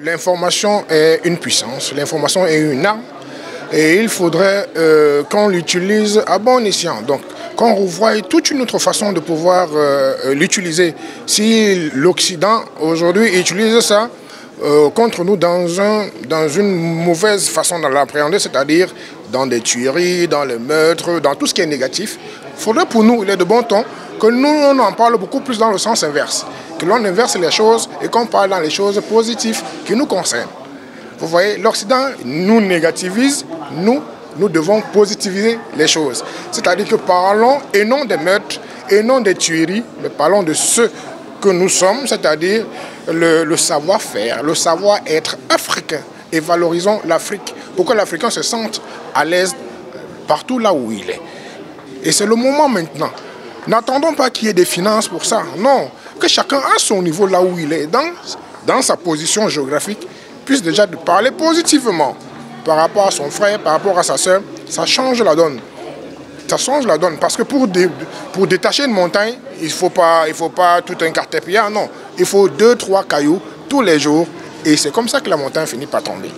L'information est une puissance, l'information est une arme et il faudrait euh, qu'on l'utilise à bon escient. Donc, qu'on revoie toute une autre façon de pouvoir euh, l'utiliser. Si l'Occident aujourd'hui utilise ça euh, contre nous dans, un, dans une mauvaise façon de l'appréhender, c'est-à-dire dans des tueries, dans les meurtres, dans tout ce qui est négatif, il faudrait pour nous, il est de bon ton, que nous, on en parle beaucoup plus dans le sens inverse. Que l'on inverse les choses et qu'on parle dans les choses positives qui nous concernent. Vous voyez, l'Occident nous négativise, nous, nous devons positiviser les choses. C'est-à-dire que parlons, et non des meurtres, et non des tueries, mais parlons de ce que nous sommes, c'est-à-dire le, savoir-faire, le savoir-être africain. Et valorisons l'Afrique pour que l'Africain se sente à l'aise partout là où il est. Et c'est le moment maintenant. N'attendons pas qu'il y ait des finances pour ça. Non, que chacun à son niveau là où il est, dans, dans sa position géographique, puisse déjà parler positivement par rapport à son frère, par rapport à sa soeur. Ça change la donne. Ça change la donne. Parce que pour, pour détacher une montagne, il ne faut, pas, faut pas tout un cartépia. Non, il faut deux, trois cailloux tous les jours. Et c'est comme ça que la montagne finit par tomber.